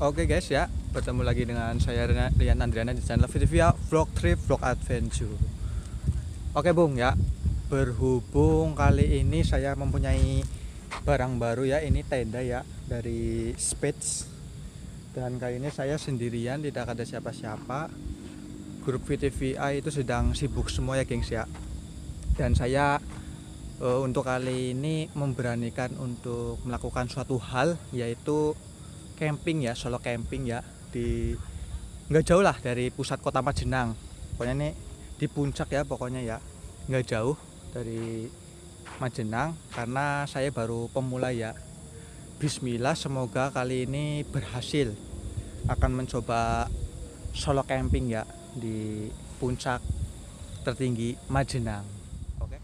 Oke guys ya, bertemu lagi dengan saya Rian- Rian Andriana di channel Via Vlog Trip Vlog Adventure. Oke Bung ya, berhubung kali ini saya mempunyai barang baru ya, ini tenda ya dari Spitz. Dan kali ini saya sendirian, tidak ada siapa-siapa. Grup VTVI itu sedang sibuk semua ya gengs ya. Dan saya eh, untuk kali ini memberanikan untuk melakukan suatu hal yaitu camping ya solo camping ya di nggak jauh lah dari pusat kota Majenang. Pokoknya ini di puncak ya pokoknya ya. Nggak jauh dari Majenang karena saya baru pemula ya. Bismillah semoga kali ini berhasil akan mencoba solo camping ya di puncak tertinggi Majenang oke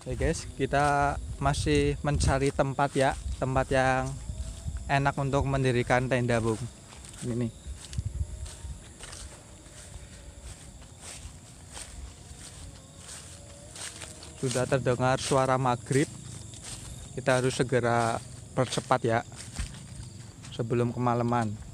Oke guys, kita masih mencari tempat ya, tempat yang enak untuk mendirikan tenda, Bung. Ini nih. Sudah terdengar suara maghrib. Kita harus segera percepat ya. Sebelum kemalaman.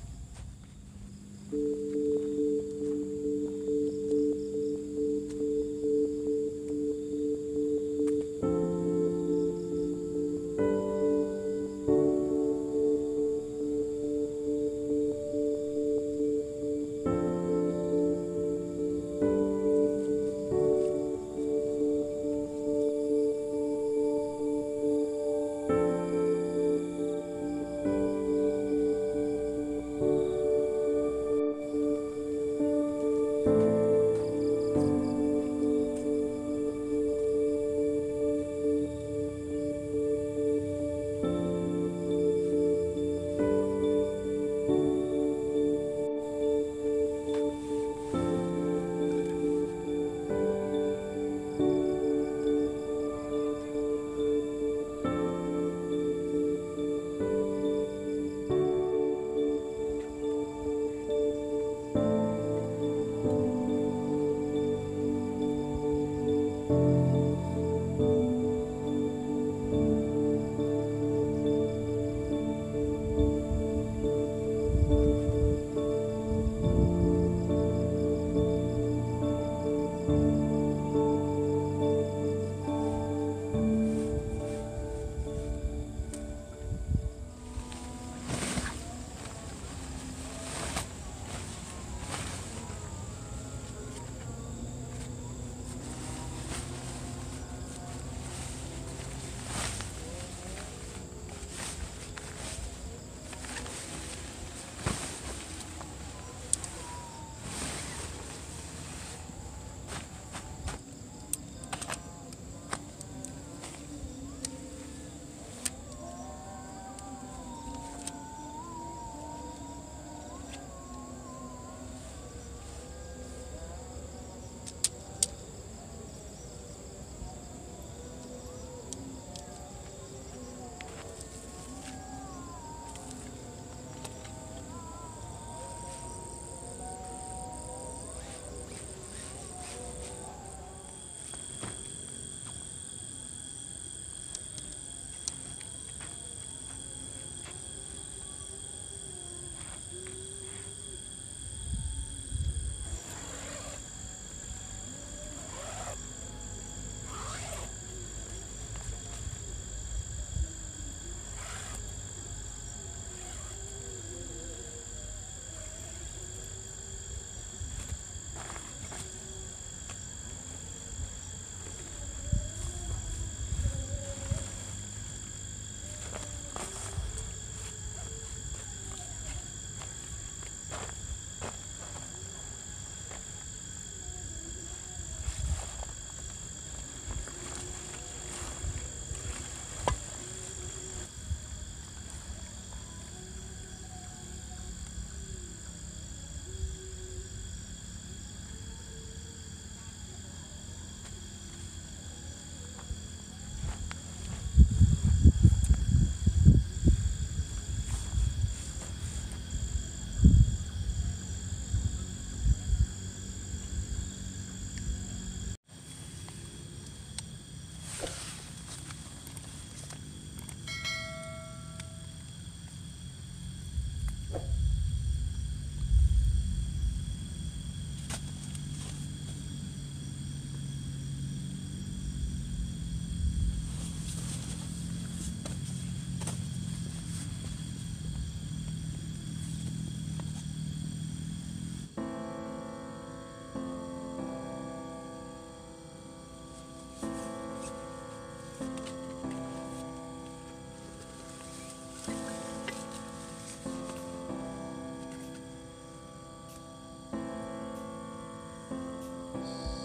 Bye.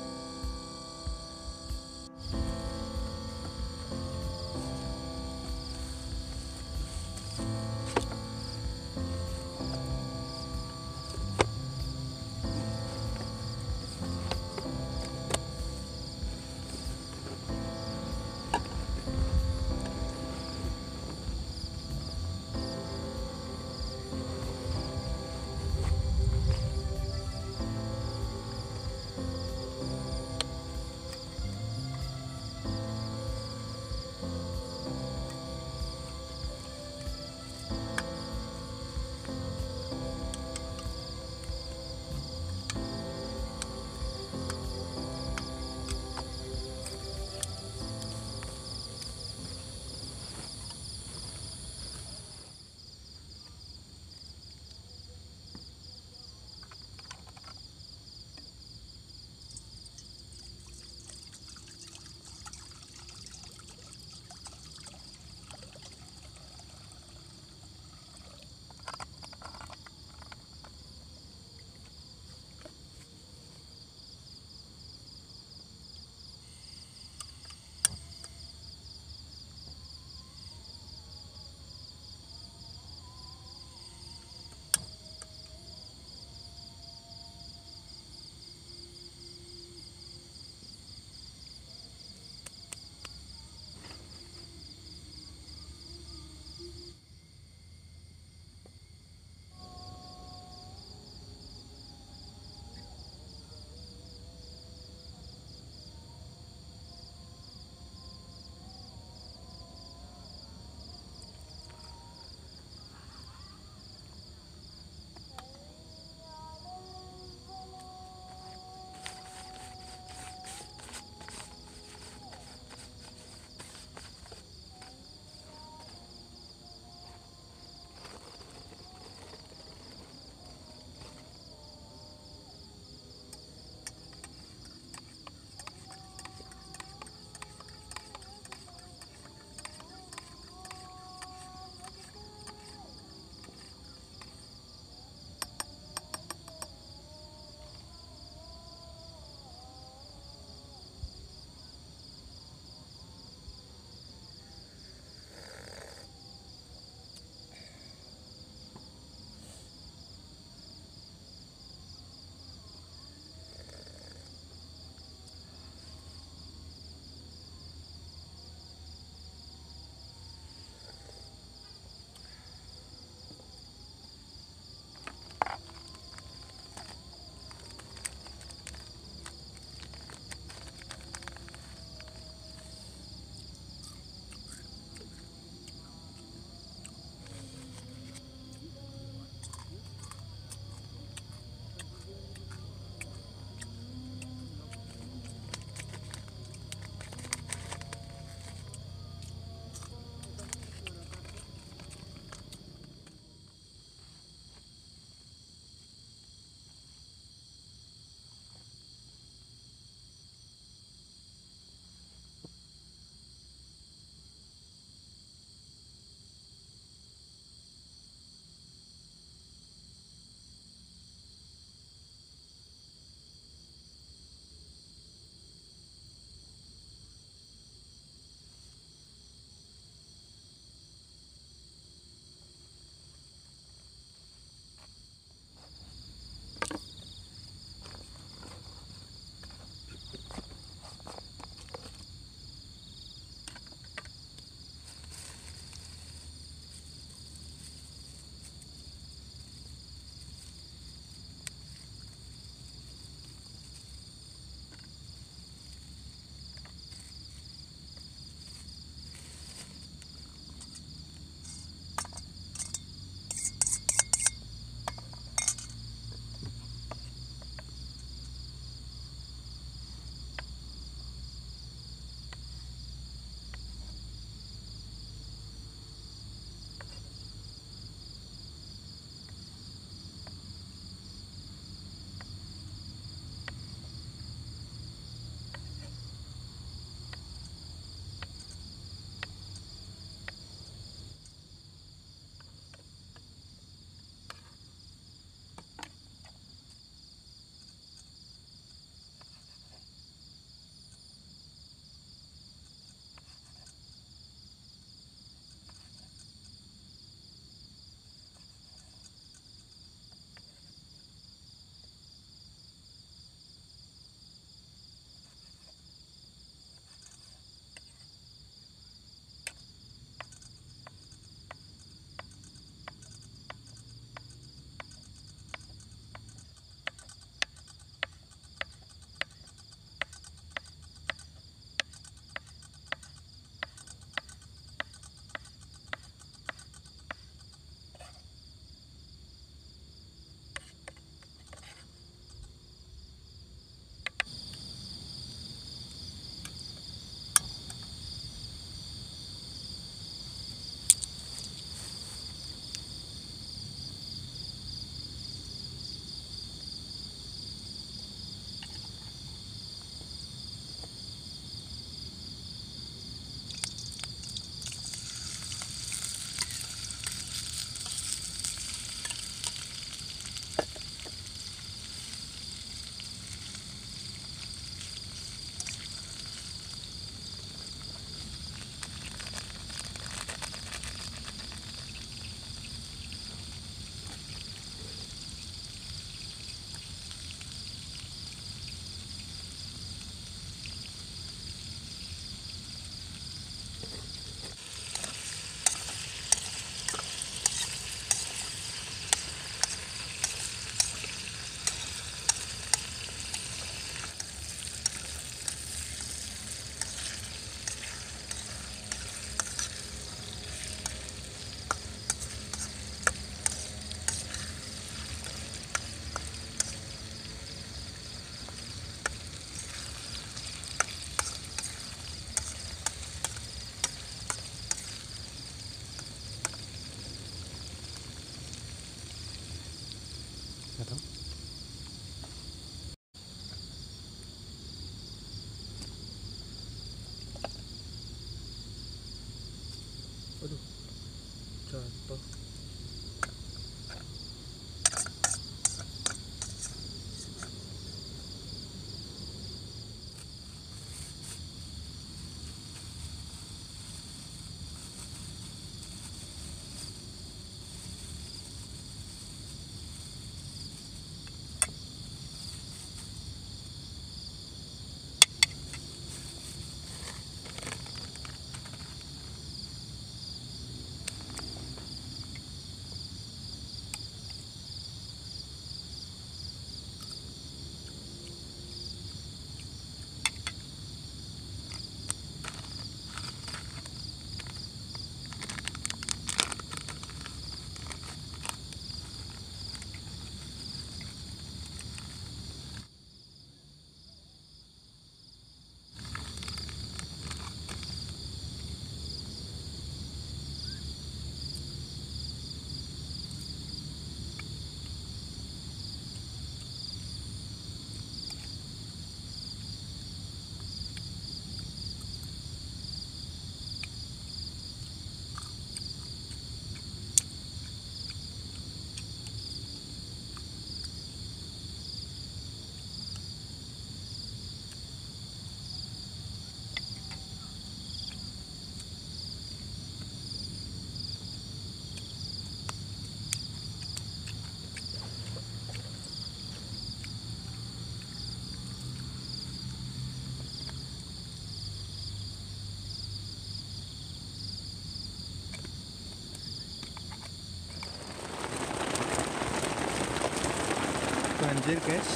Banjir guys.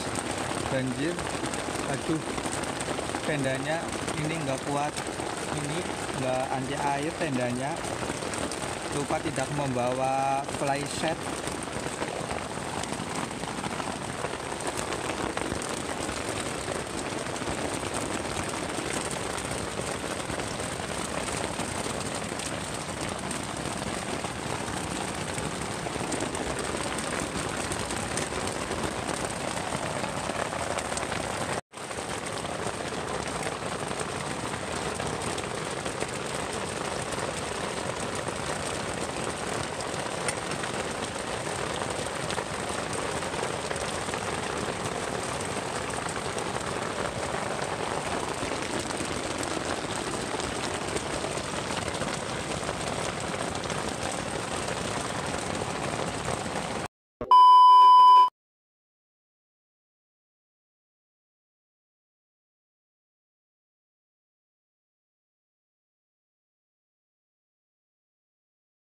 Banjir. Aduh. Tendanya ini nggak kuat. Ini nggak anti air tendanya. Lupa tidak membawa fly set